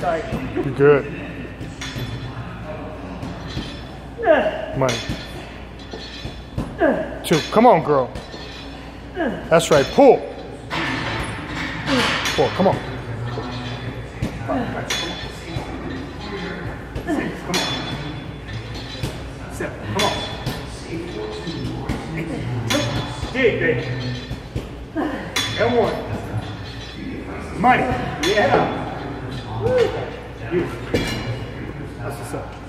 Sorry. You're good. Money. Two. Come on, girl. That's right. Pull. Pull. Come on. Seven. Come on. Dig, baby. And one. Money. Yeah. Beautiful. That's what's up.